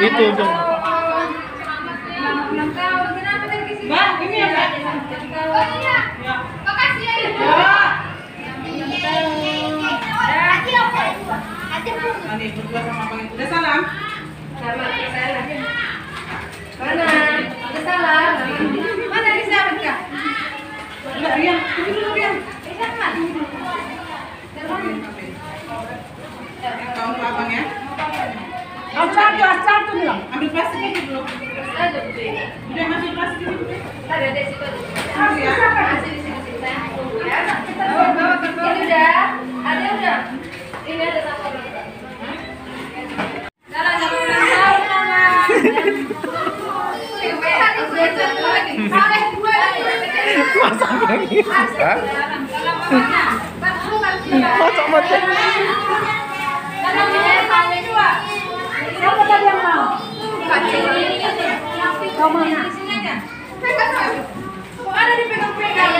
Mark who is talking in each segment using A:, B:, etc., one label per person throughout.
A: Itu dong.
B: Bang, ini ya, Bang.
C: Makasih ya.
B: Ani, berdua sama Bang. Udah salam?
C: Mana? Ada salah. Mana di sana kak?
B: Enggak, Rian. Tunggu dulu, Rian. Kamu ke abang ya.
D: Satu, satu bilang.
B: Ambil plastik itu dulu. Udah masuk plastik itu.
C: Ada di situ.
B: Ya.
C: Masih di sini saya tunggu ya. Ini udah. Ada udah. Ini ada satu. Jalan jalan ulang tahun mama.
A: Masak lagi. Hah? Masak mati.
D: Yang mau? Kau mana?
C: Kok ada dipegang-pegang?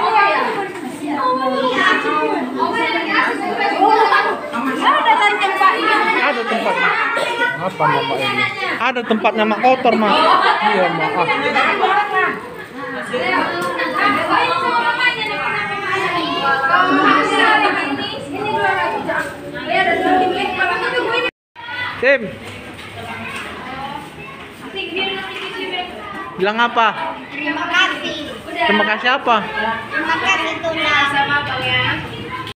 C: Oh ya. Ada tadi tempat ini.
A: Ada tempatnya. Apa mama ini? Ada tempatnya mak kotor mak. Iya maaf. Tim. Bilang apa?
E: Terima kasih.
A: Terima kasih apa?
E: Terima kasih Tuna.
C: Sama Bang ya.